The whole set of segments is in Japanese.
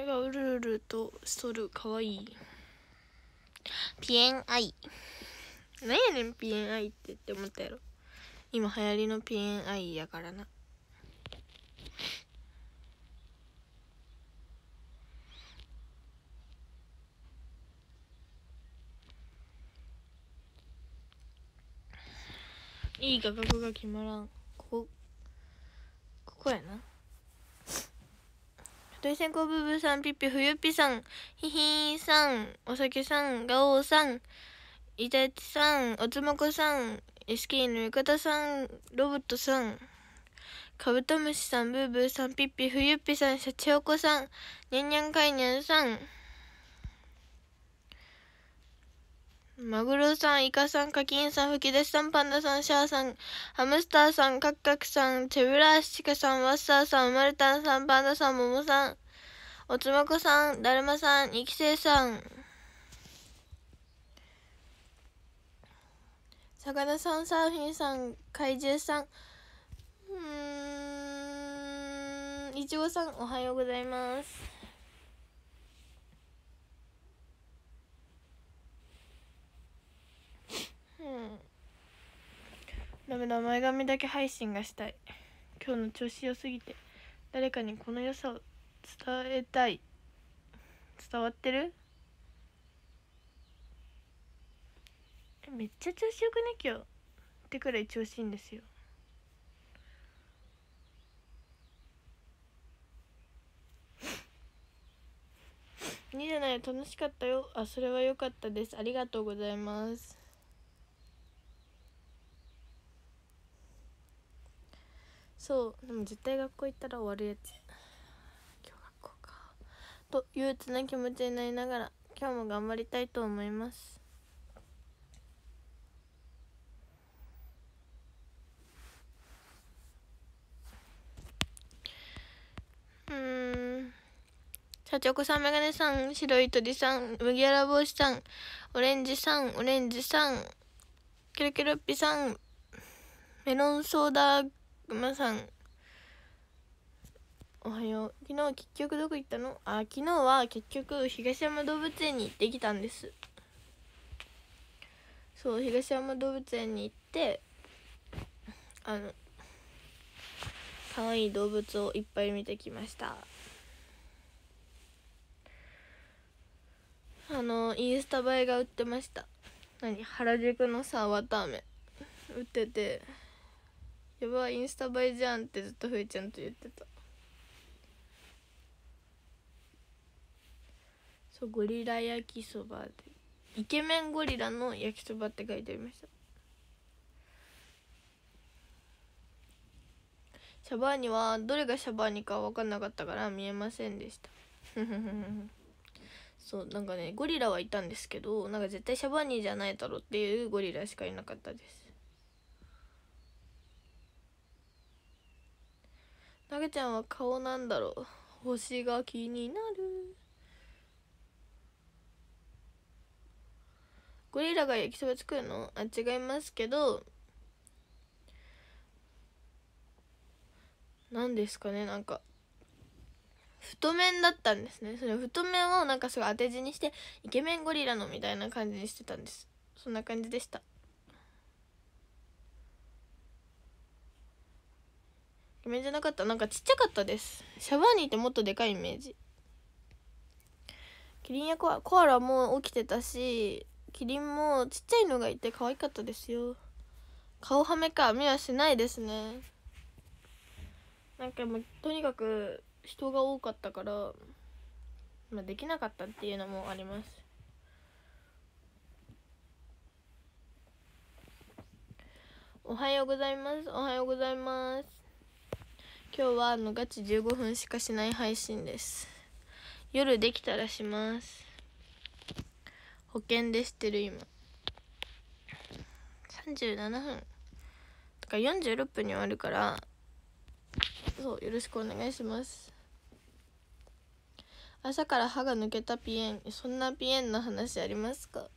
目がうるうるとしとるかわいい。ピエンアイ。何やねんピエンアイってって思ったやろ。今流行りのピエンアイやからな。いい画角が決まらん。ここ。ここやな。といせんこブーさんピッピふゆっぴさんひひーさんお酒さんガオーさんイタチさんおつまこさん SK のゆかたさんロボットさんカブトムシさんブーブーさんピッピふゆっぴさんシャチホコさんにゃんにゃんかいにゃんさんマグロさん、イカさん、カキンさん、吹き出しさん、パンダさん、シャーさん、ハムスターさん、カッカクさん、チェブラーシカさん、ワッサーさん、マルタンさん、パンダさん、モモさん、おつまこさん、だるまさん、イキセイさん、魚さん、サーフィンさん、怪獣さん、うーん、いちごさん、おはようございます。うんダメだ前髪だけ配信がしたい。今日の調子良すぎて。誰かにこの良さを伝えたい。伝わってる？めっちゃ調子よくね？今日。ってくらい調子いいんですよ。いいじゃない楽しかったよ。あそれは良かったです。ありがとうございます。そう。でも絶対学校行ったら終わるやつ。今日学校か。と憂鬱な気持ちになりながら今日も頑張りたいと思います。うん。社長子さんメガネさん白い鳥さん麦わら帽子さんオレンジさんオレンジさんキロキロッピさんメロンソーダまさん。おはよう。昨日結局どこ行ったの？あ昨日は結局東山動物園に行ってきたんです。そう東山動物園に行ってあの可愛い動物をいっぱい見てきました。あのインスタ映えが売ってました。何？原宿のさ綿あめ売ってて。やばいインスタ映えじゃんってずっとふえちゃんと言ってた。そうゴリラ焼きそばで。イケメンゴリラの焼きそばって書いてありました。シャバーニはどれがシャバーニか分かんなかったから見えませんでした。そうなんかねゴリラはいたんですけどなんか絶対シャバーニじゃないだろうっていうゴリラしかいなかったです。なげちゃんは顔なんだろう。星が気になる。ゴリラが焼きそば作るの？あ違いますけど。何ですかね。なんか太麺だったんですね。それ太麺をなんかすごい当て字にしてイケメンゴリラのみたいな感じにしてたんです。そんな感じでした。イメージじゃなかった。なんかちっちゃかったです。シャバーニーってもっとでかいイメージ。キリンやコア。コアラも起きてたしキリンもちっちゃいのがいて可愛かったですよ。顔はめか。目はしないですね。なんかもうとにかく人が多かったから、まあ、できなかったっていうのもあります。おはようございます。おはようございます。今日はあのガチ15分しかしない配信です。夜できたらします。保険でしてる今。37分。とか46分に終わるから。そうよろしくお願いします。朝から歯が抜けたピエン。そんなピエンの話ありますか？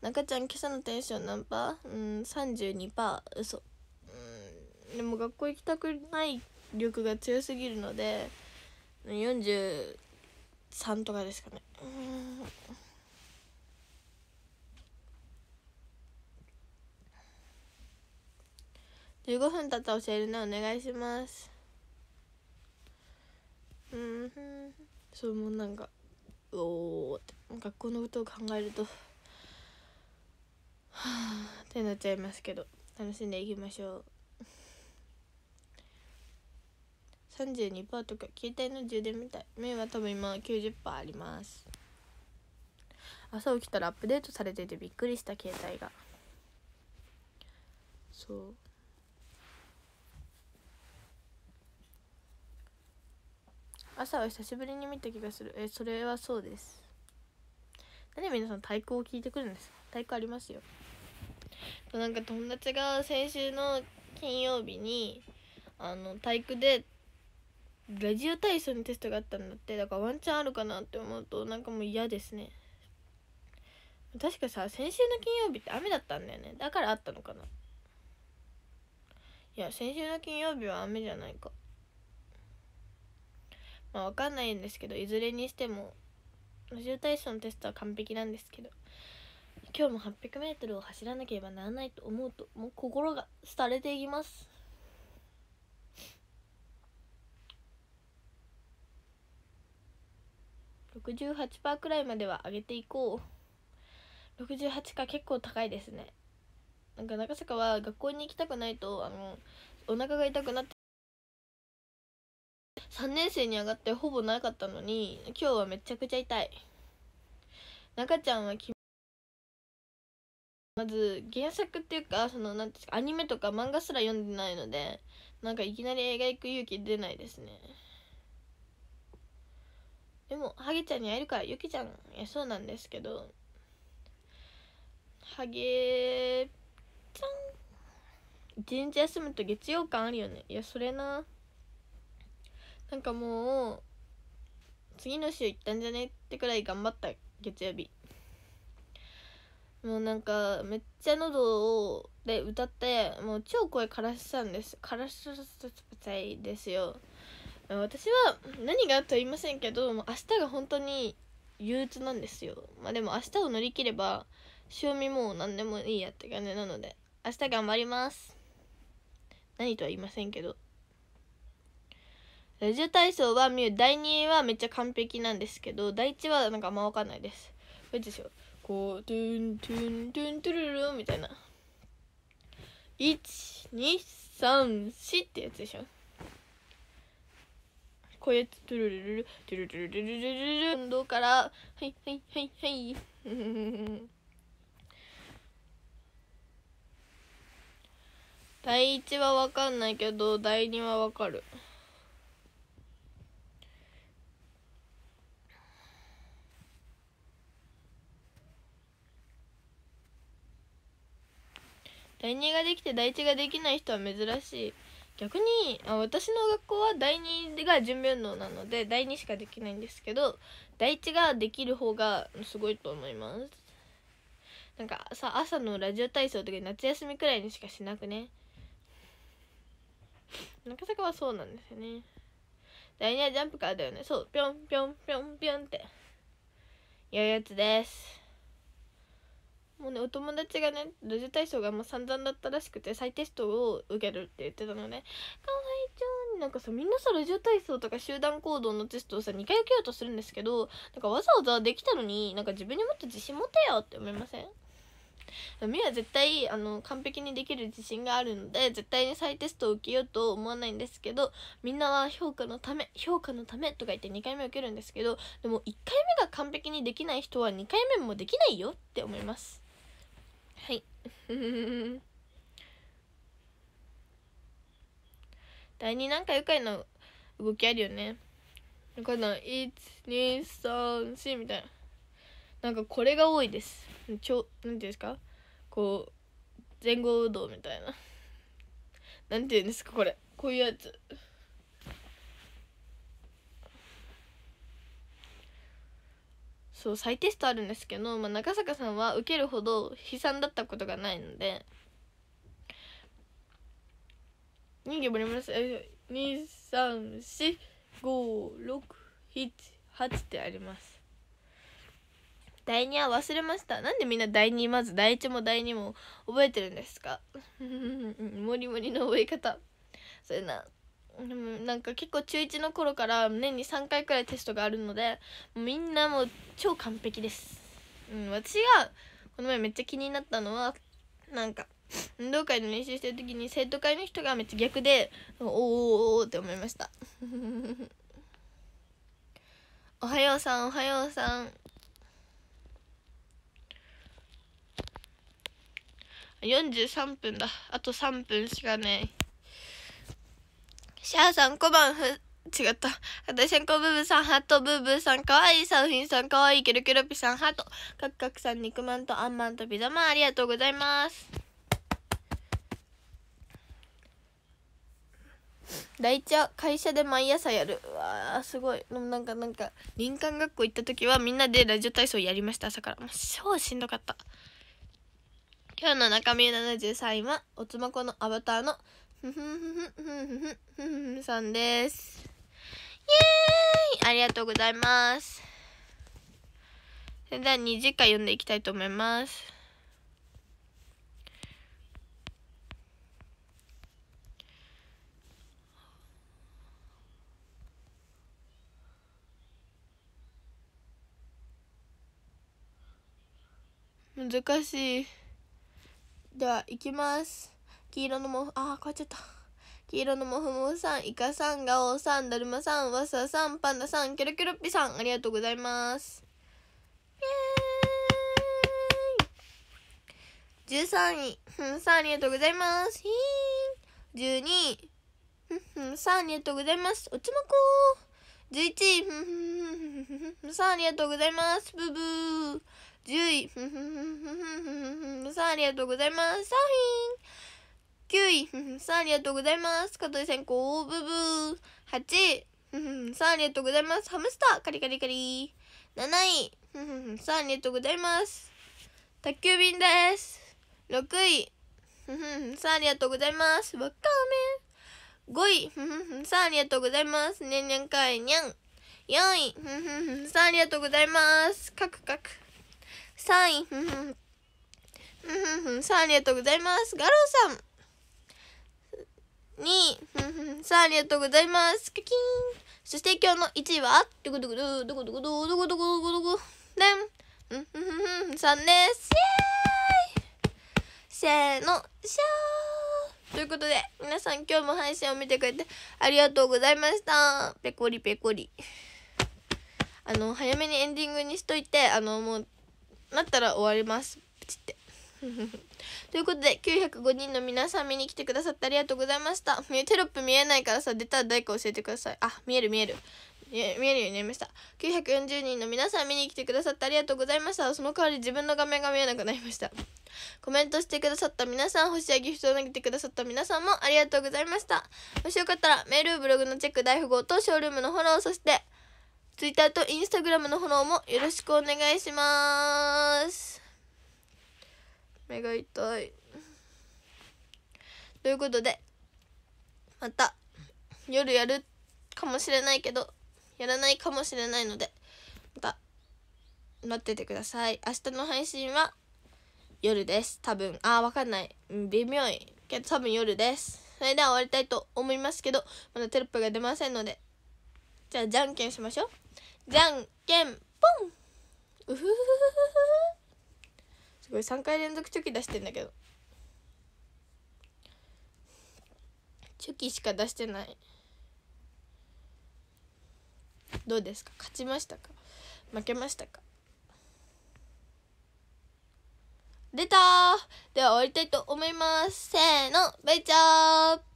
中ちゃん今朝のテンション何パー？うん32パー。嘘。うんでも学校行きたくない力が強すぎるので43とかですかね。15分経ったら教えるねお願いします。うんそうもうなんかおおって。学校のことを考えるとはあってなっちゃいますけど楽しんでいきましょう。32%とか携帯の充電みたい。目は多分今90%あります。朝起きたらアップデートされててびっくりした携帯が。そう。朝は久しぶりに見た気がする。えそれはそうです。何皆さん太鼓を聞いてくるんですか？太鼓ありますよ。なんか友達が先週の金曜日にあの体育でラジオ体操のテストがあったんだってだからワンチャンあるかなって思うとなんかもう嫌ですね。確かさ先週の金曜日って雨だったんだよね。だからあったのかな。いや先週の金曜日は雨じゃないか。まあわかんないんですけどいずれにしてもラジオ体操のテストは完璧なんですけど今日も 800m を走らなければならないと思うともう心が廃れていきます。68%くらいまでは上げていこう。68か結構高いですね。なんか中坂は学校に行きたくないとあのお腹が痛くなって。3年生に上がってほぼなかったのに今日はめちゃくちゃ痛い。中ちゃんはまず原作っていうかそのなんですかアニメとか漫画すら読んでないのでなんかいきなり映画行く勇気出ないですね。でもハゲちゃんに会えるからゆきちゃんいやそうなんですけどハゲちゃん一日休むと月曜感あるよね。いやそれな。なんかもう次の週行ったんじゃねってくらい頑張った月曜日。もうなんかめっちゃ喉をで歌ってもう超声からしたんですからしたいですよ私は何があとは言いませんけど明日が本当に憂鬱なんですよ。まあでも明日を乗り切れば塩見もう何でもいいやって感じなので明日頑張ります。何とは言いませんけど。ラジオ体操は見る第2はめっちゃ完璧なんですけど第1はなんかあんま分かんないです。これでしょこうトゥントゥントゥントゥルルみたいな1234ってやつでしょこやつトゥルルルルトゥルルルルルルル運動からはいはいはいはい第1は分かんないけど第2は分かる第2ができて第1ができない人は珍しい逆にあ私の学校は第2が準備運動なので第2しかできないんですけど第1ができる方がすごいと思います。なんかさ朝のラジオ体操とか夏休みくらいにしかしなくね？中坂はそうなんですよね。第2はジャンプからだよね。そうぴょんぴょんぴょんぴょんって。やるやつです。もうねお友達がねラジオ体操がもう散々だったらしくて再テストを受けるって言ってたのね。かわいちゃん。なんかさみんなさラジオ体操とか集団行動のテストをさ2回受けようとするんですけどなんかわざわざできたのになんか自分にもっと自信持てよって思いません？みは絶対あの完璧にできる自信があるので絶対に再テストを受けようと思わないんですけどみんなは評価のため評価のためとか言って2回目受けるんですけどでも1回目が完璧にできない人は2回目もできないよって思います。はい。第2なんか愉快な動きあるよね。この123みたいな。なんかこれが多いです。ちょなんていうんですか？こう前後動みたいな。なんていうんですかこれ。こういうやつそう再テストあるんですけど、まあ、中坂さんは受けるほど悲惨だったことがないので人間もります2345678ってあります。第2は忘れました。なんでみんな第2まず第1も第2も覚えてるんですか？もりもりの覚え方。それな。でもなんか結構中1の頃から年に3回くらいテストがあるのでみんなもう超完璧です、うん、私がこの前めっちゃ気になったのはなんか運動会の練習してる時に生徒会の人がめっちゃ逆でおーおーって思いました。おはようさんおはようさん。43分だ。あと3分しかないシャーさん小判ふ違った。私さんこブブさん、ハートブーブーさん、かわいい、サウフィンさん、かわいい、ケルケロピさん、ハート、カクカクさん、肉まんとあんまんとピザマン、ありがとうございます。第一は会社で毎朝やる。うわー、すごい。でもなんか、なんか、林間学校行った時はみんなでラジオ体操やりました、朝から。もう超しんどかった。今日の中身73位は、おつまこのアバターの、ふふふふふふふふさんです。イエーイありがとうございます。それでは2次回読んでいきたいと思います。難しい。では、いきます。黄色のも、ああ、変わっちゃった。黄色のもふもふさん、イカさん、ガオさん、だるまさん、わささん、パンダさん、キョロキョロッピさん、ありがとうございます。イエーイ !13 位、ふんさん、ありがとうございます。ひーん。12位、ふんふんさん、ありがとうございます。おつまこー。11位、ふんふんふんふんふんふんさん、ありがとうございます。ブブー。10位、ふんふんふんふんふんふんふんさん、ありがとうございます。サーフィン。9位、さあ、ありがとうございます。加藤先行、ブブー。8位、さあ、ありがとうございます。ハムスター、カリカリカリ。7位、さあ、ありがとうございます。宅急便です。6位、さあ、ありがとうございます。わかめ。5位、さあ、ありがとうございます。ねんにゃんかいにゃん。4位、さあ、ありがとうございます。かくかく。3位、さあ、ありがとうございます。ガローさん。に、さあ、ありがとうございます。キキン。そして今日の1位は、どこどこどどこどこどどこどこどこどこでん。んふんふんふんさんです。イェーイせーの、しゃーということで、皆さん今日も配信を見てくれてありがとうございました。ペコリペコリ。あの、早めにエンディングにしといて、あの、もう、なったら終わります。プチって。ということで、905人の皆さん見に来てくださってありがとうございました。テロップ見えないからさ、出たら誰か教えてください。あ、見える見える。見えるようになりました。940人の皆さん見に来てくださってありがとうございました。その代わり自分の画面が見えなくなりました。コメントしてくださった皆さん、星やギフトを投げてくださった皆さんもありがとうございました。もしよかったら、メール、ブログのチェック、大富豪とショールームのフォロー、そして、Twitter と Instagram のフォローもよろしくお願いします。目が痛い。ということでまた夜やるかもしれないけどやらないかもしれないのでまた待っててください。明日の配信は夜です。多分あーわかんない。微妙いけど多分夜です。それでは終わりたいと思いますけどまだテロップが出ませんのでじゃあじゃんけんしましょう。じゃんけんぽんうふふごい3回連続チョキ出してんだけど。チョキしか出してない。どうですか？勝ちましたか？負けましたか？出たでは終わりたいと思います。せーのバイチャー！